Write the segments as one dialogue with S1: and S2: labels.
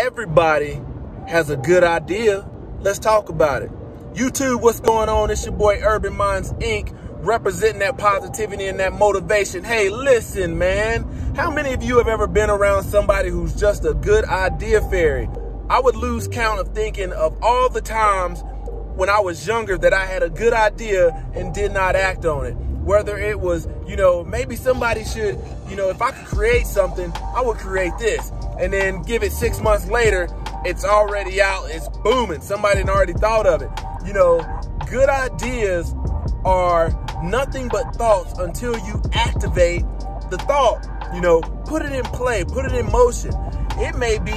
S1: everybody has a good idea. Let's talk about it. YouTube, what's going on? It's your boy Urban Minds Inc. representing that positivity and that motivation. Hey, listen, man. How many of you have ever been around somebody who's just a good idea fairy? I would lose count of thinking of all the times when I was younger that I had a good idea and did not act on it. Whether it was, you know, maybe somebody should, you know, if I could create something, I would create this. And then give it six months later, it's already out, it's booming. Somebody already thought of it. You know, good ideas are nothing but thoughts until you activate the thought. You know, put it in play, put it in motion. It may be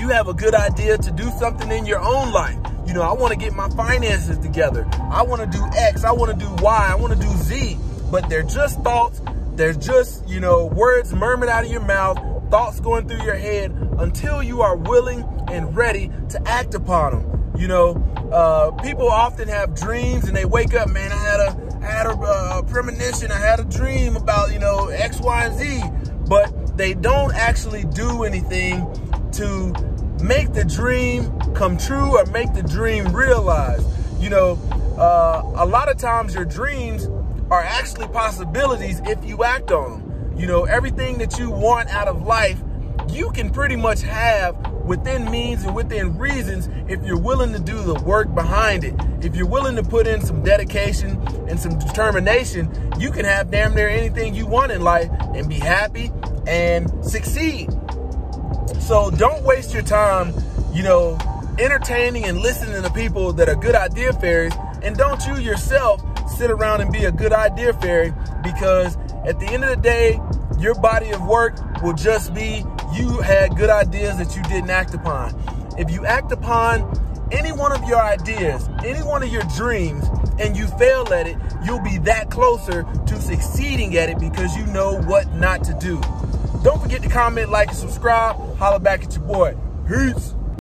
S1: you have a good idea to do something in your own life. You know, I want to get my finances together. I want to do X. I want to do Y. I want to do Z. But they're just thoughts. They're just, you know, words murmured out of your mouth, thoughts going through your head until you are willing and ready to act upon them. You know, uh, people often have dreams and they wake up, man, I had a, I had a, uh, premonition. I had a dream about, you know, X, Y, and Z. But they don't actually do anything to make the dream come true or make the dream realized. You know, uh, a lot of times your dreams are actually possibilities if you act on them. You know, everything that you want out of life, you can pretty much have within means and within reasons if you're willing to do the work behind it. If you're willing to put in some dedication and some determination, you can have damn near anything you want in life and be happy and succeed. So don't waste your time, you know, entertaining and listening to people that are good idea fairies. And don't you yourself sit around and be a good idea fairy because at the end of the day, your body of work will just be you had good ideas that you didn't act upon. If you act upon any one of your ideas, any one of your dreams, and you fail at it, you'll be that closer to succeeding at it because you know what not to do. Don't forget to comment, like, and subscribe. Holla back at your boy. Peace.